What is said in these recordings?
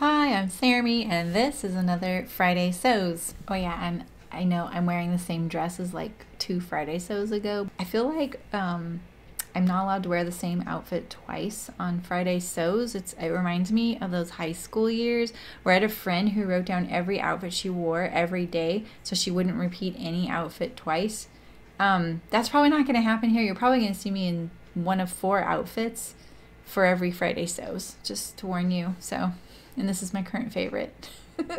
Hi, I'm Saremy, and this is another Friday Sews. Oh yeah, I'm. I know I'm wearing the same dress as like two Friday Sews ago. I feel like um, I'm not allowed to wear the same outfit twice on Friday Sews. It's it reminds me of those high school years where I had a friend who wrote down every outfit she wore every day so she wouldn't repeat any outfit twice. Um, that's probably not going to happen here. You're probably going to see me in one of four outfits for every Friday Sews, just to warn you. So, and this is my current favorite.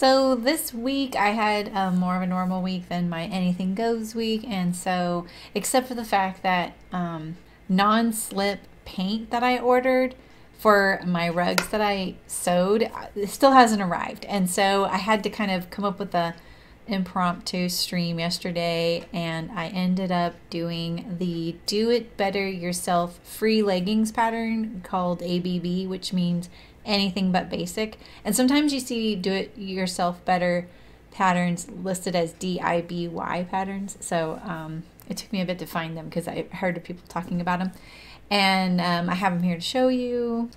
So this week I had uh, more of a normal week than my anything goes week, and so except for the fact that um, non-slip paint that I ordered for my rugs that I sewed uh, it still hasn't arrived, and so I had to kind of come up with a impromptu stream yesterday and I ended up doing the do it better yourself free leggings pattern called ABB which means anything but basic. And sometimes you see do it yourself better patterns listed as DIBY patterns. So um, it took me a bit to find them because I heard of people talking about them. And um, I have them here to show you.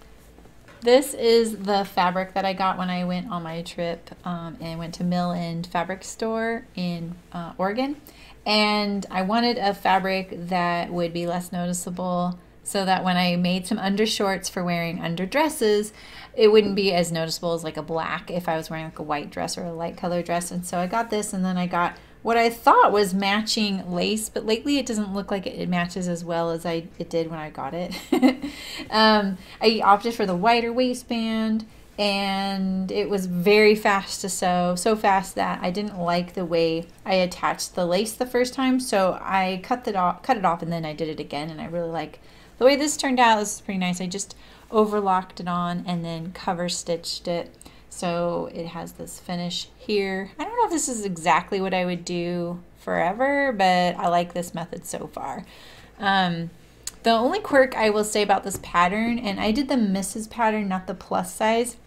This is the fabric that I got when I went on my trip um, and went to Mill End Fabric Store in uh, Oregon. And I wanted a fabric that would be less noticeable so that when I made some undershorts for wearing under dresses, it wouldn't be as noticeable as like a black if I was wearing like a white dress or a light color dress. And so I got this and then I got what I thought was matching lace, but lately it doesn't look like it matches as well as I it did when I got it. um, I opted for the wider waistband and it was very fast to sew so fast that I didn't like the way I attached the lace the first time so I cut it off cut it off and then I did it again and I really like the way this turned out, this is pretty nice. I just overlocked it on and then cover stitched it. So it has this finish here. I don't know if this is exactly what I would do forever, but I like this method so far. Um, the only quirk I will say about this pattern, and I did the Misses pattern, not the plus size,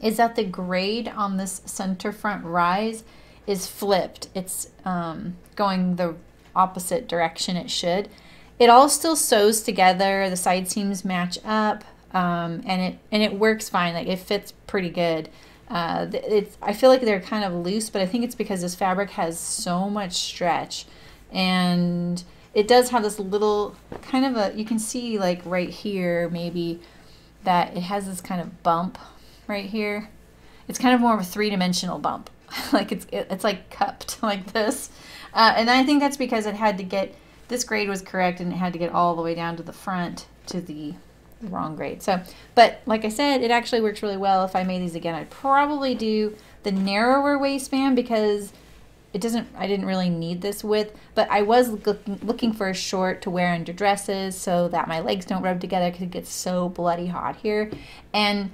is that the grade on this center front rise is flipped. It's um, going the opposite direction it should. It all still sews together. The side seams match up, um, and it and it works fine. Like it fits pretty good. Uh, it's I feel like they're kind of loose, but I think it's because this fabric has so much stretch, and it does have this little kind of a you can see like right here maybe that it has this kind of bump right here. It's kind of more of a three dimensional bump, like it's it's like cupped like this, uh, and I think that's because it had to get this grade was correct and it had to get all the way down to the front to the wrong grade. So, but like I said, it actually works really well. If I made these again, I'd probably do the narrower waistband because it doesn't, I didn't really need this width, but I was looking, looking for a short to wear under dresses so that my legs don't rub together because it gets so bloody hot here. And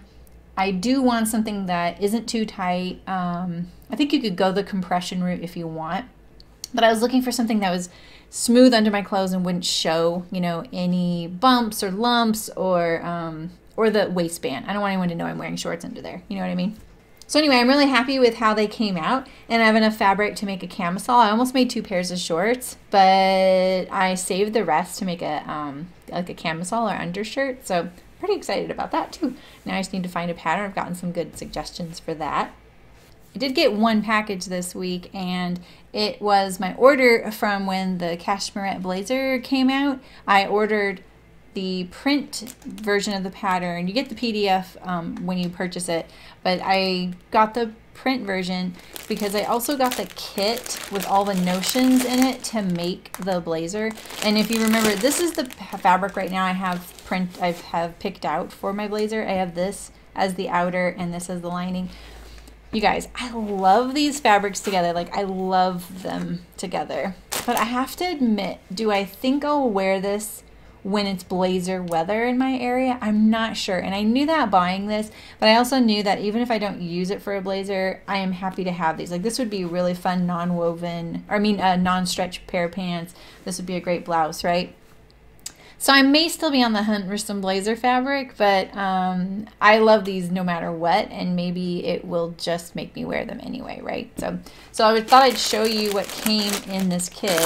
I do want something that isn't too tight. Um, I think you could go the compression route if you want, but I was looking for something that was smooth under my clothes and wouldn't show, you know, any bumps or lumps or um, or the waistband. I don't want anyone to know I'm wearing shorts under there. You know what I mean? So anyway, I'm really happy with how they came out and I have enough fabric to make a camisole. I almost made two pairs of shorts, but I saved the rest to make a um, like a camisole or undershirt. So pretty excited about that too. Now I just need to find a pattern. I've gotten some good suggestions for that. I did get one package this week, and it was my order from when the Cashmerette blazer came out. I ordered the print version of the pattern. You get the PDF um, when you purchase it, but I got the print version because I also got the kit with all the notions in it to make the blazer. And if you remember, this is the fabric right now I have print I have picked out for my blazer. I have this as the outer and this as the lining. You guys, I love these fabrics together. Like, I love them together. But I have to admit, do I think I'll wear this when it's blazer weather in my area? I'm not sure. And I knew that buying this, but I also knew that even if I don't use it for a blazer, I am happy to have these. Like, this would be really fun non-woven, or I mean, a non-stretch pair of pants. This would be a great blouse, right? So I may still be on the hunt for some blazer fabric, but um, I love these no matter what, and maybe it will just make me wear them anyway, right? So, so I thought I'd show you what came in this kit.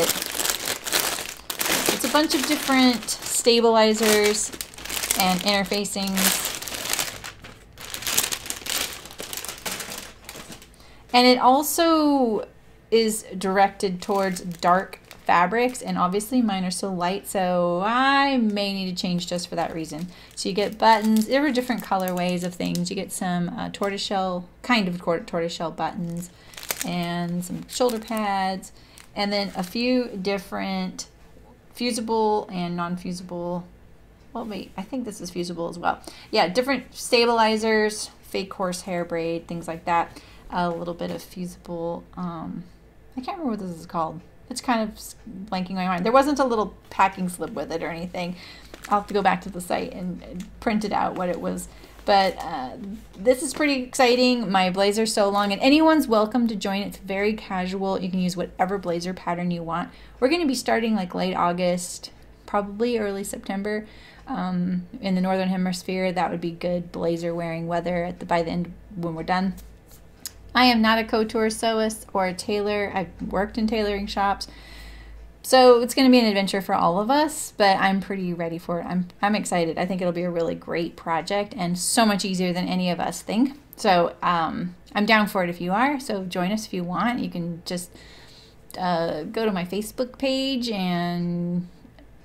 It's a bunch of different stabilizers and interfacings. And it also is directed towards dark fabrics and obviously mine are so light so I may need to change just for that reason. So you get buttons, there are different colorways of things. You get some uh, tortoiseshell, kind of tortoiseshell buttons and some shoulder pads and then a few different fusible and non-fusible well wait I think this is fusible as well yeah different stabilizers fake horsehair braid things like that a little bit of fusible um, I can't remember what this is called it's kind of blanking my mind. There wasn't a little packing slip with it or anything. I'll have to go back to the site and print it out what it was. But uh, this is pretty exciting. My blazer's so long, and anyone's welcome to join. It's very casual. You can use whatever blazer pattern you want. We're going to be starting like late August, probably early September. Um, in the northern hemisphere, that would be good blazer wearing weather at the by the end when we're done. I am not a couture sewist or a tailor. I've worked in tailoring shops. So it's going to be an adventure for all of us, but I'm pretty ready for it. I'm, I'm excited. I think it'll be a really great project and so much easier than any of us think. So um, I'm down for it if you are. So join us if you want. You can just uh, go to my Facebook page and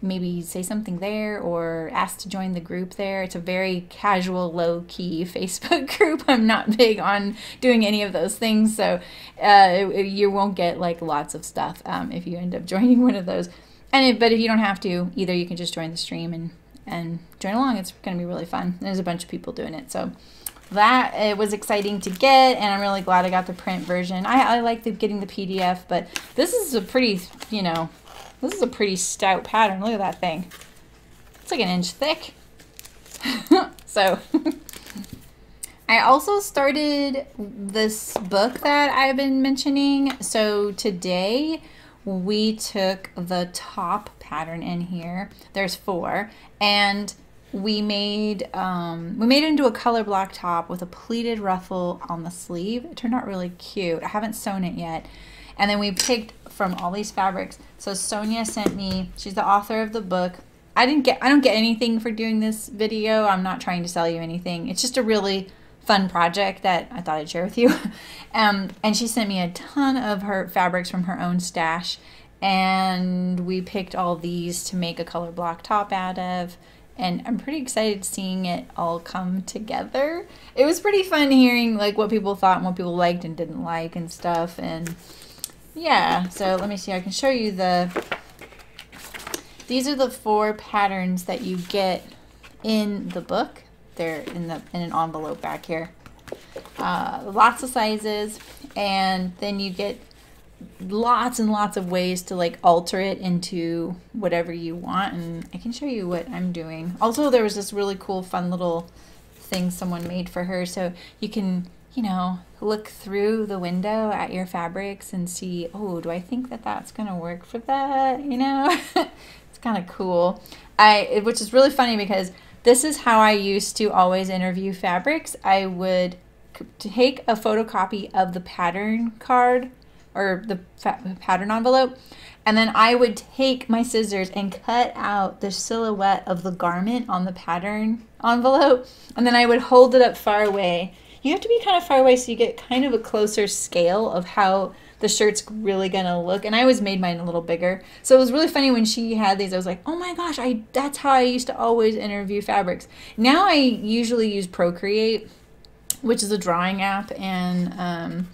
maybe say something there or ask to join the group there. It's a very casual, low key Facebook group. I'm not big on doing any of those things, so uh, you won't get like lots of stuff um, if you end up joining one of those. And it, but if you don't have to, either you can just join the stream and and join along. It's going to be really fun. There's a bunch of people doing it, so that it was exciting to get and i'm really glad i got the print version i, I like the, getting the pdf but this is a pretty you know this is a pretty stout pattern. Look at that thing. It's like an inch thick. so I also started this book that I've been mentioning. So today we took the top pattern in here. There's four. And we made um, we made it into a color block top with a pleated ruffle on the sleeve. It turned out really cute. I haven't sewn it yet. And then we picked from all these fabrics. So Sonia sent me, she's the author of the book. I didn't get, I don't get anything for doing this video. I'm not trying to sell you anything. It's just a really fun project that I thought I'd share with you. um, and she sent me a ton of her fabrics from her own stash. And we picked all these to make a color block top out of and I'm pretty excited seeing it all come together. It was pretty fun hearing like what people thought and what people liked and didn't like and stuff and yeah, so let me see. I can show you the, these are the four patterns that you get in the book. They're in the in an envelope back here. Uh, lots of sizes, and then you get lots and lots of ways to like alter it into whatever you want. And I can show you what I'm doing. Also, there was this really cool, fun little thing someone made for her. So you can you know, look through the window at your fabrics and see, oh, do I think that that's going to work for that? You know, it's kind of cool. I, which is really funny because this is how I used to always interview fabrics. I would take a photocopy of the pattern card or the pattern envelope and then I would take my scissors and cut out the silhouette of the garment on the pattern envelope and then I would hold it up far away you have to be kind of far away so you get kind of a closer scale of how the shirt's really gonna look. And I always made mine a little bigger. So it was really funny when she had these. I was like, oh my gosh, I that's how I used to always interview fabrics. Now I usually use Procreate, which is a drawing app, and um,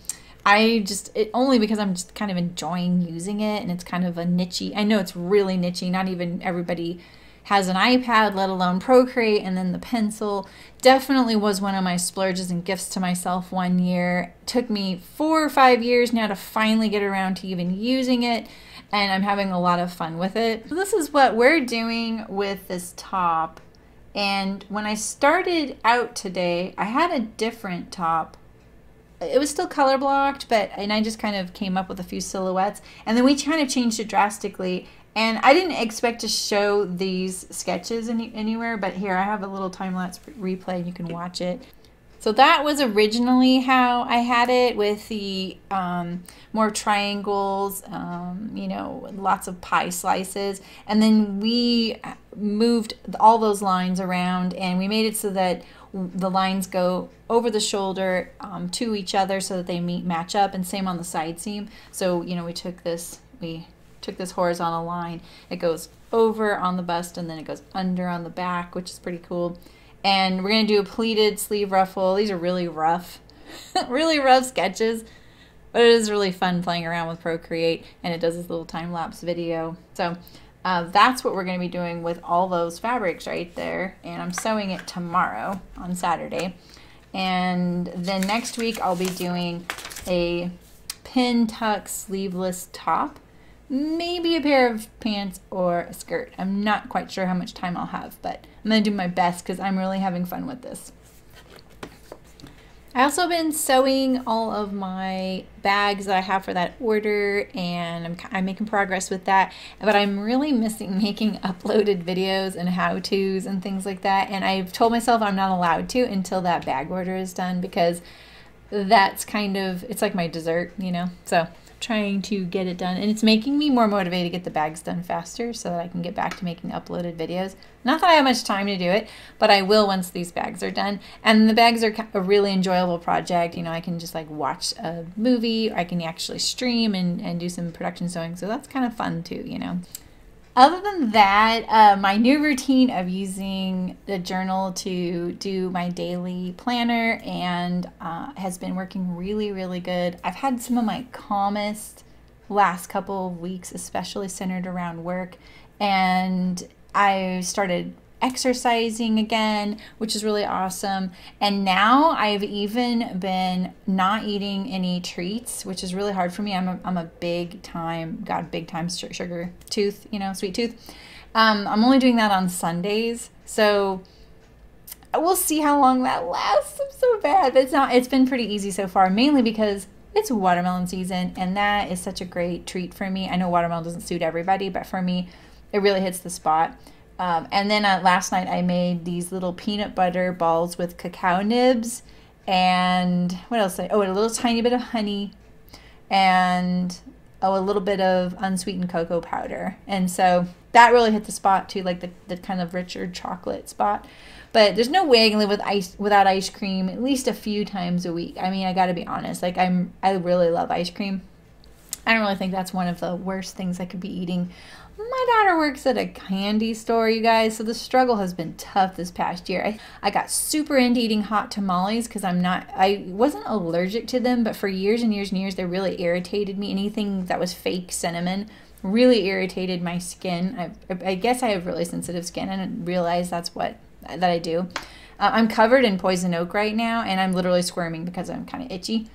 I just it only because I'm just kind of enjoying using it, and it's kind of a nichey. I know it's really nichey. Not even everybody has an iPad, let alone Procreate, and then the pencil. Definitely was one of my splurges and gifts to myself one year. Took me four or five years now to finally get around to even using it, and I'm having a lot of fun with it. So this is what we're doing with this top. And when I started out today, I had a different top it was still color blocked, but and I just kind of came up with a few silhouettes, and then we kind of changed it drastically And I didn't expect to show these sketches any, anywhere, but here I have a little time lapse replay. And you can watch it. So that was originally how I had it with the um, more triangles, um, you know, lots of pie slices. And then we moved all those lines around and we made it so that the lines go over the shoulder um, to each other so that they meet match up and same on the side seam. So, you know, we took this, we took this horizontal line. It goes over on the bust and then it goes under on the back, which is pretty cool. And we're going to do a pleated sleeve ruffle. These are really rough, really rough sketches. But it is really fun playing around with Procreate. And it does this little time-lapse video. So uh, that's what we're going to be doing with all those fabrics right there. And I'm sewing it tomorrow on Saturday. And then next week I'll be doing a pin tuck sleeveless top maybe a pair of pants or a skirt. I'm not quite sure how much time I'll have, but I'm going to do my best because I'm really having fun with this. I also been sewing all of my bags that I have for that order and I'm, I'm making progress with that but I'm really missing making uploaded videos and how-tos and things like that and I've told myself I'm not allowed to until that bag order is done because that's kind of it's like my dessert you know so trying to get it done and it's making me more motivated to get the bags done faster so that I can get back to making uploaded videos. Not that I have much time to do it, but I will once these bags are done. And the bags are a really enjoyable project. You know, I can just like watch a movie, I can actually stream and, and do some production sewing. So that's kind of fun too, you know. Other than that, uh, my new routine of using the journal to do my daily planner and uh, has been working really, really good. I've had some of my calmest last couple of weeks, especially centered around work, and I started exercising again, which is really awesome. And now I've even been not eating any treats, which is really hard for me. I'm a, I'm a big time, got big time sugar tooth, you know, sweet tooth. Um, I'm only doing that on Sundays. So we'll see how long that lasts. I'm so bad, but it's not, it's been pretty easy so far, mainly because it's watermelon season and that is such a great treat for me. I know watermelon doesn't suit everybody, but for me, it really hits the spot. Um, and then uh, last night I made these little peanut butter balls with cacao nibs and what else? I, oh, a little tiny bit of honey and oh, a little bit of unsweetened cocoa powder. And so that really hit the spot too, like the, the kind of richer chocolate spot. But there's no way I can live with ice without ice cream at least a few times a week. I mean, I got to be honest. Like I'm, I really love ice cream. I don't really think that's one of the worst things I could be eating my daughter works at a candy store, you guys, so the struggle has been tough this past year. I, I got super into eating hot tamales because I'm not, I wasn't allergic to them, but for years and years and years, they really irritated me. Anything that was fake cinnamon really irritated my skin. I, I guess I have really sensitive skin and realize that's what that I do. Uh, I'm covered in poison oak right now, and I'm literally squirming because I'm kind of itchy.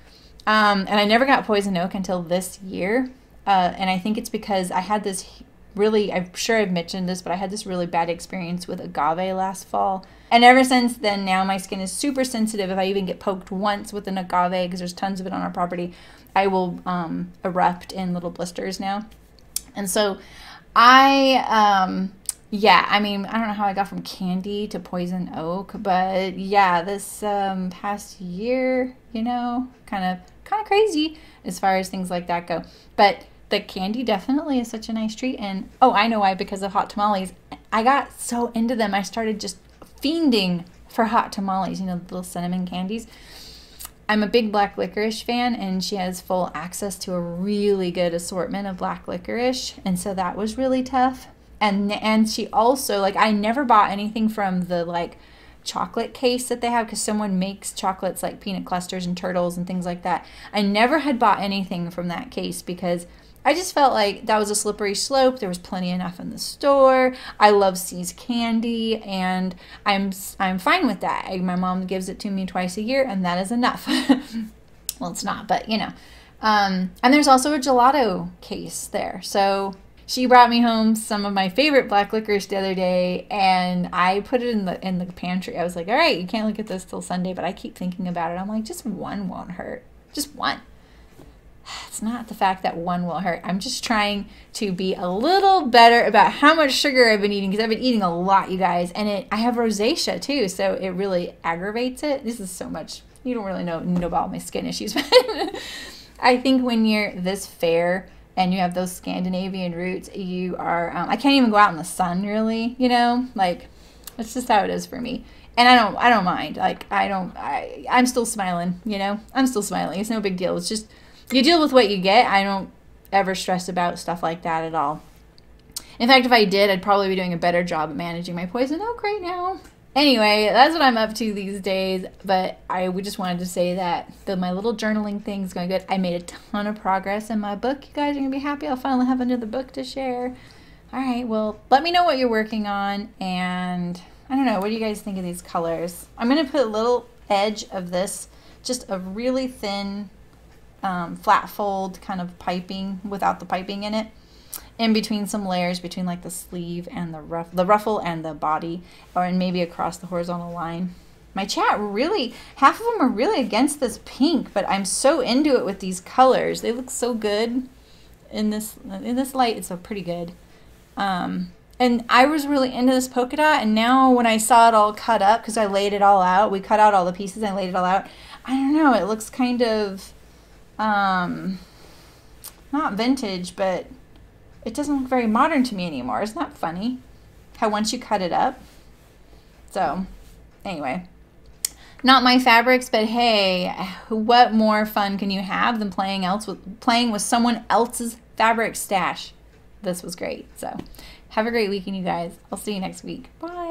Um, and I never got poison oak until this year. Uh, and I think it's because I had this really, I'm sure I've mentioned this, but I had this really bad experience with agave last fall. And ever since then, now my skin is super sensitive. If I even get poked once with an agave, because there's tons of it on our property, I will um, erupt in little blisters now. And so I, um, yeah, I mean, I don't know how I got from candy to poison oak, but yeah, this um, past year, you know, kind of kind of crazy as far as things like that go. But the candy definitely is such a nice treat. And oh, I know why because of hot tamales. I got so into them, I started just fiending for hot tamales, you know, the little cinnamon candies. I'm a big black licorice fan, and she has full access to a really good assortment of black licorice, and so that was really tough. And and she also like I never bought anything from the like chocolate case that they have because someone makes chocolates like peanut clusters and turtles and things like that. I never had bought anything from that case because I just felt like that was a slippery slope. There was plenty enough in the store. I love See's candy, and I'm I'm fine with that. I, my mom gives it to me twice a year, and that is enough. well, it's not, but you know. Um, and there's also a gelato case there. So she brought me home some of my favorite black licorice the other day, and I put it in the in the pantry. I was like, all right, you can't look at this till Sunday, but I keep thinking about it. I'm like, just one won't hurt. Just one. It's not the fact that one will hurt. I'm just trying to be a little better about how much sugar I've been eating because I've been eating a lot, you guys. And it I have rosacea too, so it really aggravates it. This is so much. You don't really know know about my skin issues, but I think when you're this fair and you have those Scandinavian roots, you are. Um, I can't even go out in the sun, really. You know, like that's just how it is for me. And I don't, I don't mind. Like I don't, I, I'm still smiling. You know, I'm still smiling. It's no big deal. It's just you deal with what you get. I don't ever stress about stuff like that at all. In fact, if I did, I'd probably be doing a better job at managing my poison oh, oak right now. Anyway, that's what I'm up to these days. But I just wanted to say that the, my little journaling thing is going good. I made a ton of progress in my book. You guys are going to be happy. I'll finally have another book to share. All right, well, let me know what you're working on. And I don't know, what do you guys think of these colors? I'm going to put a little edge of this, just a really thin um, flat fold kind of piping without the piping in it in between some layers between like the sleeve and the ruff the ruffle and the body or and maybe across the horizontal line. My chat really half of them are really against this pink but i'm so into it with these colors. They look so good in this in this light. It's so pretty good. Um and i was really into this polka dot and now when i saw it all cut up because i laid it all out we cut out all the pieces and laid it all out i don't know it looks kind of um, not vintage, but it doesn't look very modern to me anymore. Isn't that funny? How once you cut it up. So, anyway, not my fabrics, but hey, what more fun can you have than playing else with playing with someone else's fabric stash? This was great. So, have a great weekend, you guys. I'll see you next week. Bye.